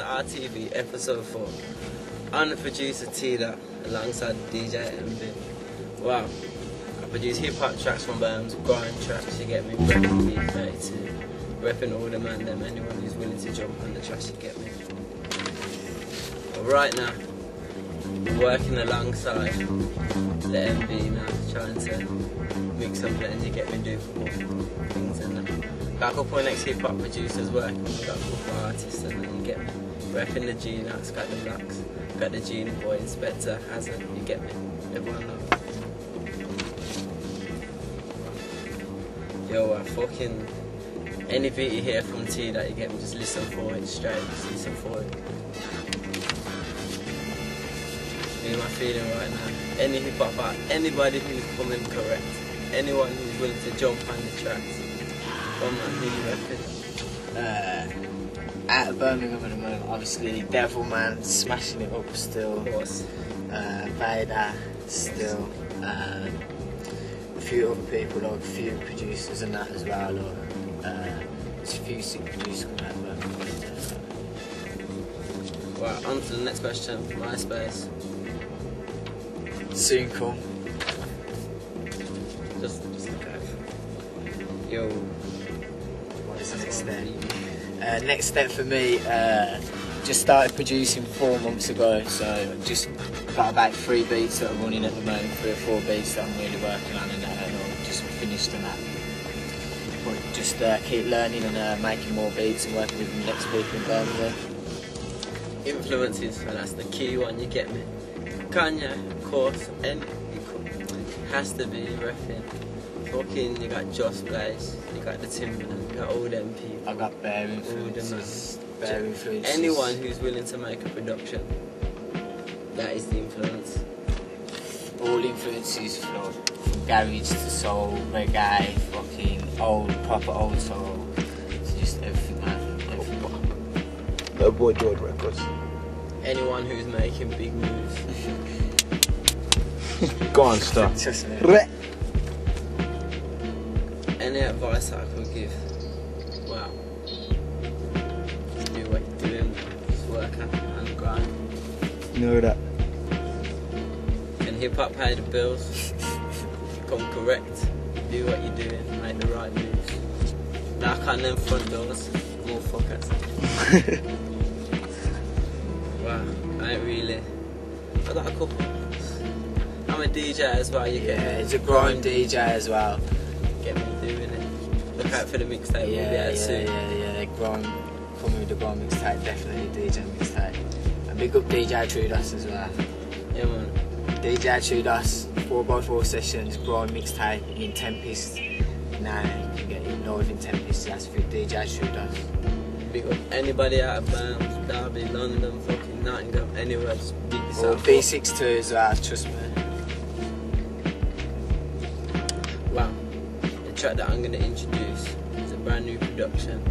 to RTV episode 4. I'm the producer T.Dott alongside DJ MB. Wow. I produce hip hop tracks from bands, grind tracks, you get me, repping B32, repping all the man, them, anyone who's willing to jump on the tracks, you get me. But right now, working alongside the MB now, trying to mix something and you get me do more things and that. Got a couple of next hip hop producers working, got a couple of artists and then you get me. Repping the G Nuts, got the Blacks, got the Genie Boy, Inspector, Hazard, you get me. Everyone knows. Yo, uh, fucking any beat you hear from T that you get me, just listen for it straight, just listen for it. Me my feeling right now. Any hip hop anybody who's coming correct, anyone who's willing to jump on the tracks. Man? Uh, out of Birmingham at the moment, obviously Devil Devilman smashing it up still. Of course. Uh, Vader still. Um, a few other people, like a few producers and that as well. Or, uh, there's a few sick producers coming out of Birmingham. Right, on to the next question. MySpace. Soon come. Just, just okay. Yo. What is the next step? Uh, next step for me, uh, just started producing four months ago, so just got about three beats that are running at the moment, three or four beats that I'm really working on, and, uh, I'll just finished on that. But just uh, keep learning and uh, making more beats and working with the next people in Birmingham. Influences, and that's the key one, you get me. Kanye, of course, and has to be repping. Fucking, you got Just Blaze, you got the Timbaland, you got all them people. I got bare influences, bare influences. Anyone who's willing to make a production, that is the influence. all influences from, from garage to soul, reggae, fucking old, proper old soul. It's just everything, man. Everything. No boy George Records. Anyone who's making big moves. Go on, stop. Any advice I could give? Wow. Just do what you're doing, just work and, and grind. Know that. Can hip hop pay the bills? Come correct. Do what you're doing, make the right moves. Knock on them front doors, motherfuckers. wow, I ain't really. I got a couple. I'm a DJ as well, you Yeah, get uh, he's a grime DJ as well. Get me doing it. Look out for the mixtape, we'll Yeah, yeah, soon. yeah, yeah. Grime, coming with the grime mixtape, definitely DJ mixtape. And big up DJ Trudos as well. Yeah, man. DJ Trudos, 4x4 sessions, grime mixtape in Tempest. Now you can get in Tempest, that's for DJ Trudos. Big up anybody out of bounds, Derby, London, fucking Nottingham, anywhere, just big yourself up. B62 as well, trust me. Track that I'm gonna introduce is a brand new production